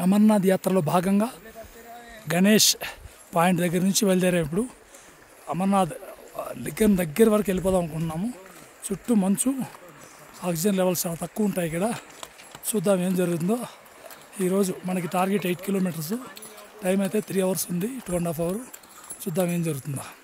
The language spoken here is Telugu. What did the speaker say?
అమర్నాథ్ యాత్రలో భాగంగా గణేష్ పాయింట్ దగ్గర నుంచి బయలుదేరాం ఇప్పుడు. అమర్నాథ్ దగ్గర దగ్గర వరకు వెళ్ళిపోదాం అనుకుంటున్నాము. చుట్టూ మంచు ఆక్సిజన్ లెవెల్స్ చాలా తక్కువ ఉంటాయి ఇక్కడ. చూద్దాం ఏం జరుగుతుందో. ఈరోజు మనకి టార్గెట్ ఎయిట్ కిలోమీటర్స్. టైం అయితే త్రీ అవర్స్ ఉంది టూ అండ్ హాఫ్ అవర్. చూద్దాం ఏం జరుగుతుందో.